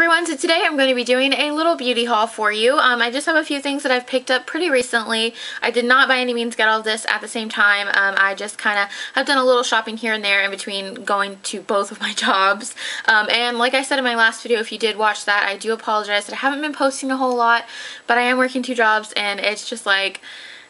everyone, so today I'm going to be doing a little beauty haul for you. Um, I just have a few things that I've picked up pretty recently. I did not by any means get all this at the same time. Um, I just kind of have done a little shopping here and there in between going to both of my jobs. Um, and like I said in my last video, if you did watch that, I do apologize that I haven't been posting a whole lot, but I am working two jobs and it's just like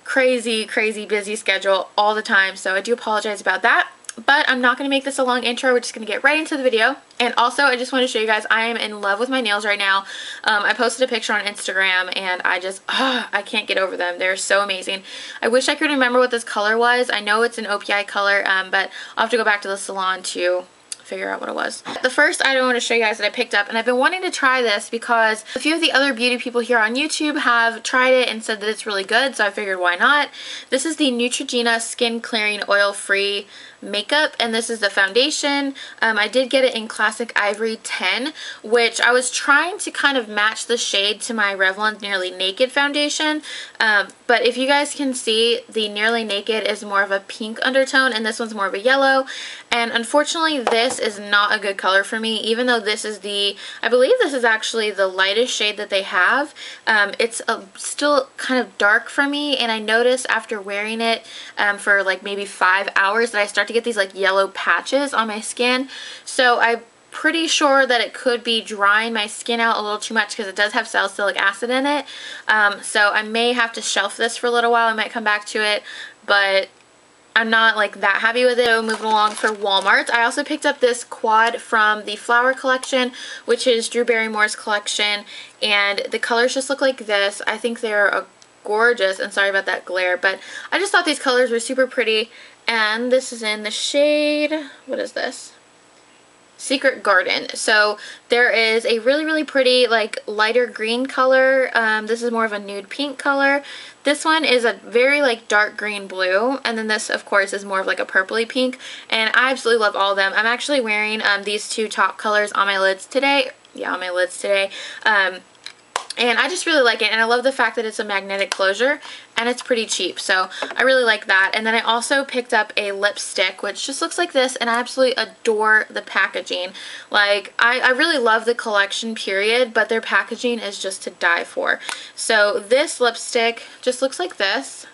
crazy, crazy busy schedule all the time. So I do apologize about that. But I'm not going to make this a long intro. We're just going to get right into the video. And also, I just want to show you guys, I am in love with my nails right now. Um, I posted a picture on Instagram, and I just, oh, I can't get over them. They're so amazing. I wish I could remember what this color was. I know it's an OPI color, um, but I'll have to go back to the salon to figure out what it was. The first item I want to show you guys that I picked up, and I've been wanting to try this because a few of the other beauty people here on YouTube have tried it and said that it's really good, so I figured why not. This is the Neutrogena Skin Clearing Oil Free makeup and this is the foundation. Um, I did get it in Classic Ivory 10 which I was trying to kind of match the shade to my Revlon Nearly Naked foundation um, but if you guys can see the Nearly Naked is more of a pink undertone and this one's more of a yellow and unfortunately this is not a good color for me even though this is the I believe this is actually the lightest shade that they have um, it's a, still kind of dark for me and I noticed after wearing it um, for like maybe five hours that I start to get these like yellow patches on my skin. So I'm pretty sure that it could be drying my skin out a little too much because it does have salicylic acid in it. Um, so I may have to shelf this for a little while. I might come back to it, but I'm not like that happy with it. So moving along for Walmart. I also picked up this quad from the Flower collection, which is Drew Barrymore's collection, and the colors just look like this. I think they're gorgeous and sorry about that glare but I just thought these colors were super pretty and this is in the shade, what is this? Secret Garden. So there is a really, really pretty like lighter green color. Um, this is more of a nude pink color. This one is a very like dark green blue and then this of course is more of like a purpley pink and I absolutely love all of them. I'm actually wearing um, these two top colors on my lids today. Yeah, on my lids today. Um, and I just really like it and I love the fact that it's a magnetic closure and it's pretty cheap so I really like that. And then I also picked up a lipstick which just looks like this and I absolutely adore the packaging. Like I, I really love the collection period but their packaging is just to die for. So this lipstick just looks like this.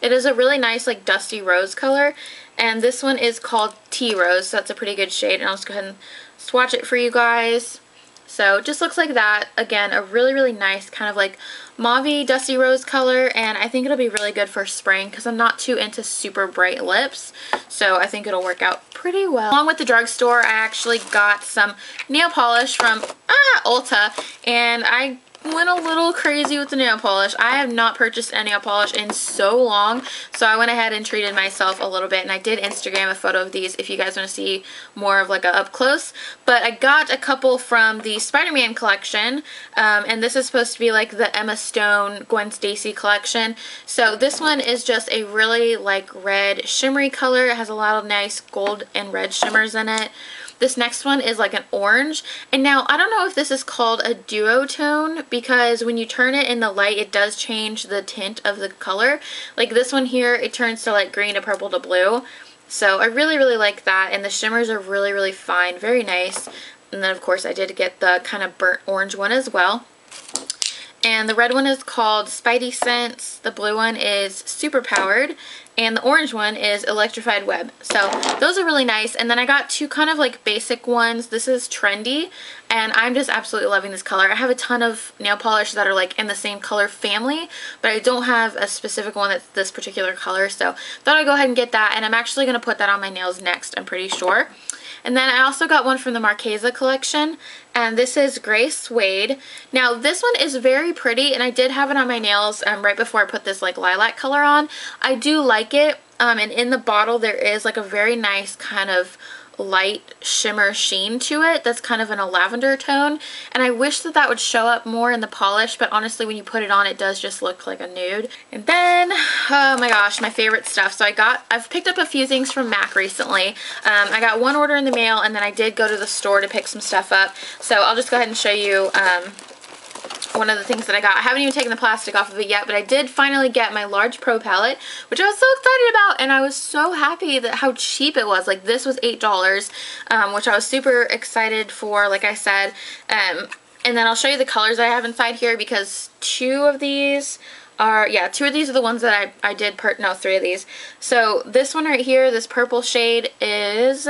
It is a really nice like dusty rose color and this one is called Tea Rose so that's a pretty good shade and I'll just go ahead and swatch it for you guys so just looks like that. Again, a really, really nice kind of like mauve dusty rose color and I think it'll be really good for spring because I'm not too into super bright lips. So I think it'll work out pretty well. Along with the drugstore, I actually got some nail polish from ah, Ulta and I went a little crazy with the nail polish. I have not purchased a nail polish in so long, so I went ahead and treated myself a little bit, and I did Instagram a photo of these if you guys want to see more of like a up close. But I got a couple from the Spider-Man collection, um, and this is supposed to be like the Emma Stone, Gwen Stacy collection. So this one is just a really like red shimmery color. It has a lot of nice gold and red shimmers in it. This next one is like an orange. And now, I don't know if this is called a duotone because when you turn it in the light, it does change the tint of the color. Like this one here, it turns to like green to purple to blue. So I really, really like that. And the shimmers are really, really fine. Very nice. And then, of course, I did get the kind of burnt orange one as well. And the red one is called Spidey Sense. The blue one is Super Powered and the orange one is Electrified Web. So those are really nice. And then I got two kind of like basic ones. This is Trendy, and I'm just absolutely loving this color. I have a ton of nail polish that are like in the same color family, but I don't have a specific one that's this particular color. So thought I'd go ahead and get that, and I'm actually going to put that on my nails next, I'm pretty sure. And then I also got one from the Marchesa collection, and this is Gray Suede. Now, this one is very pretty, and I did have it on my nails um, right before I put this like lilac color on. I do like it, um, and in the bottle there is like a very nice kind of light shimmer sheen to it that's kind of in a lavender tone. And I wish that that would show up more in the polish but honestly when you put it on it does just look like a nude. And then oh my gosh my favorite stuff. So I got I've picked up a few things from MAC recently. Um, I got one order in the mail and then I did go to the store to pick some stuff up. So I'll just go ahead and show you um, one of the things that I got. I haven't even taken the plastic off of it yet, but I did finally get my large pro palette, which I was so excited about, and I was so happy that how cheap it was. Like, this was $8, um, which I was super excited for, like I said. Um, and then I'll show you the colors I have inside here because two of these are, yeah, two of these are the ones that I, I did, per no, three of these. So this one right here, this purple shade is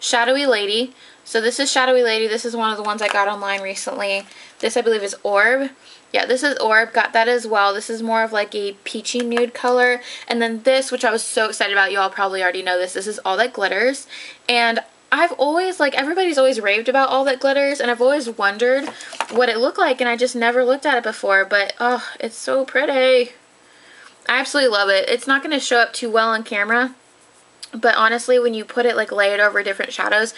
Shadowy Lady. So this is Shadowy Lady. This is one of the ones I got online recently. This I believe is Orb. Yeah, this is Orb. Got that as well. This is more of like a peachy nude color. And then this, which I was so excited about. You all probably already know this. This is All That Glitters. And I've always, like, everybody's always raved about All That Glitters. And I've always wondered what it looked like. And I just never looked at it before. But, oh, it's so pretty. I absolutely love it. It's not going to show up too well on camera. But honestly, when you put it, like, layered over different shadows,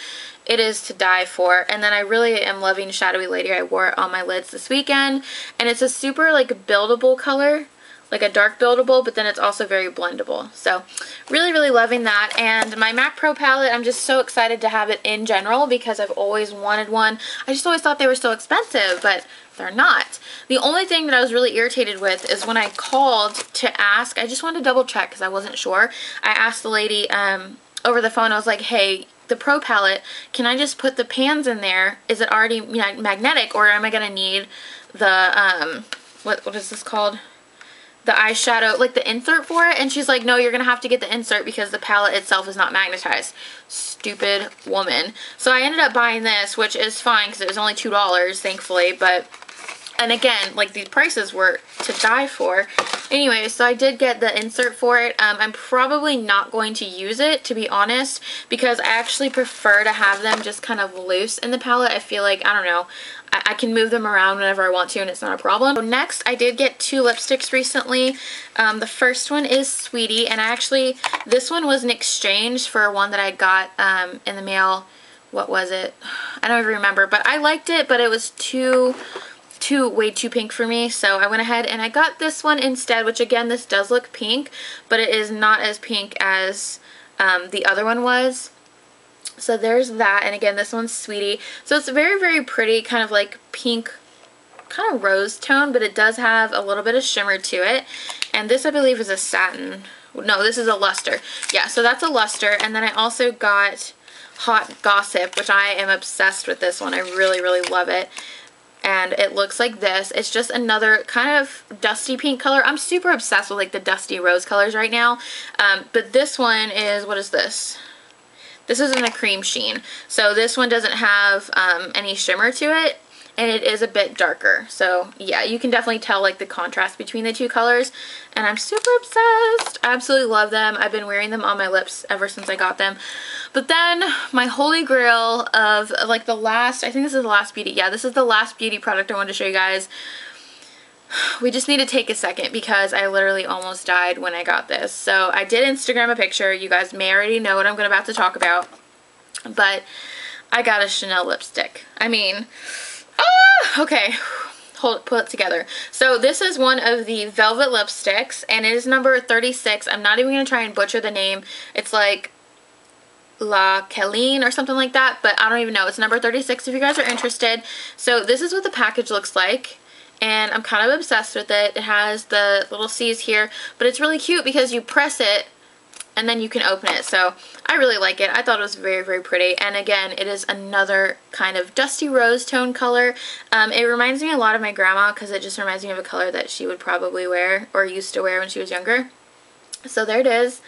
it is to die for. And then I really am loving Shadowy Lady. I wore it on my lids this weekend. And it's a super, like, buildable color like a dark buildable, but then it's also very blendable. So really, really loving that. And my MAC Pro palette, I'm just so excited to have it in general because I've always wanted one. I just always thought they were so expensive, but they're not. The only thing that I was really irritated with is when I called to ask, I just wanted to double check because I wasn't sure. I asked the lady um, over the phone, I was like, hey, the Pro palette, can I just put the pans in there? Is it already magnetic or am I going to need the, um, what, what is this called? The eyeshadow, like the insert for it. And she's like, no, you're going to have to get the insert because the palette itself is not magnetized. Stupid woman. So I ended up buying this, which is fine because it was only $2, thankfully. But and again, like these prices were to die for. Anyway, so I did get the insert for it. Um, I'm probably not going to use it, to be honest, because I actually prefer to have them just kind of loose in the palette. I feel like, I don't know, I, I can move them around whenever I want to and it's not a problem. So next, I did get two lipsticks recently. Um, the first one is Sweetie, and I actually, this one was an exchange for one that I got um, in the mail. What was it? I don't even remember, but I liked it, but it was too too way too pink for me. So I went ahead and I got this one instead which again this does look pink but it is not as pink as um, the other one was. So there's that and again this one's Sweetie. So it's very very pretty kind of like pink kind of rose tone but it does have a little bit of shimmer to it. And this I believe is a satin no this is a luster. Yeah so that's a luster. And then I also got Hot Gossip which I am obsessed with this one. I really really love it and it looks like this. It's just another kind of dusty pink color. I'm super obsessed with like the dusty rose colors right now. Um, but this one is, what is this? This is in a cream sheen. So this one doesn't have um, any shimmer to it and it is a bit darker. So yeah, you can definitely tell like the contrast between the two colors and I'm super obsessed. I absolutely love them. I've been wearing them on my lips ever since I got them. But then my holy grail of like the last, I think this is the last beauty. Yeah, this is the last beauty product I wanted to show you guys. We just need to take a second because I literally almost died when I got this. So I did Instagram a picture. You guys may already know what I'm about to talk about. But I got a Chanel lipstick. I mean, Ah, okay hold put it together. So this is one of the velvet lipsticks and it is number 36. I'm not even going to try and butcher the name. It's like La Caline or something like that, but I don't even know. It's number 36 if you guys are interested. So this is what the package looks like and I'm kind of obsessed with it. It has the little C's here, but it's really cute because you press it and then you can open it. So I really like it. I thought it was very, very pretty. And again, it is another kind of dusty rose tone color. Um, it reminds me a lot of my grandma because it just reminds me of a color that she would probably wear or used to wear when she was younger. So there it is.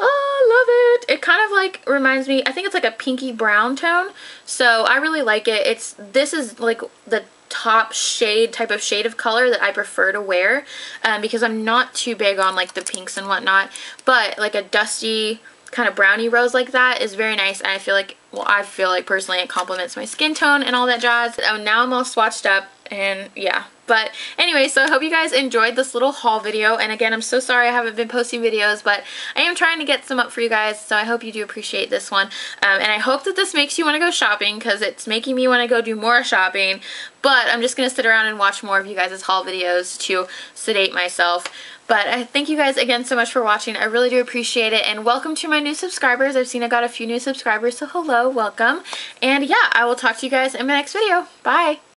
Oh, love it. It kind of like reminds me, I think it's like a pinky brown tone. So I really like it. It's This is like the top shade type of shade of color that I prefer to wear um, because I'm not too big on like the pinks and whatnot but like a dusty kind of brownie rose like that is very nice and I feel like well I feel like personally it complements my skin tone and all that jazz. Oh now I'm all swatched up and yeah but anyway so I hope you guys enjoyed this little haul video and again I'm so sorry I haven't been posting videos but I am trying to get some up for you guys so I hope you do appreciate this one um, and I hope that this makes you want to go shopping because it's making me want to go do more shopping but I'm just going to sit around and watch more of you guys' haul videos to sedate myself but I thank you guys again so much for watching. I really do appreciate it. And welcome to my new subscribers. I've seen I got a few new subscribers, so hello, welcome. And yeah, I will talk to you guys in my next video. Bye!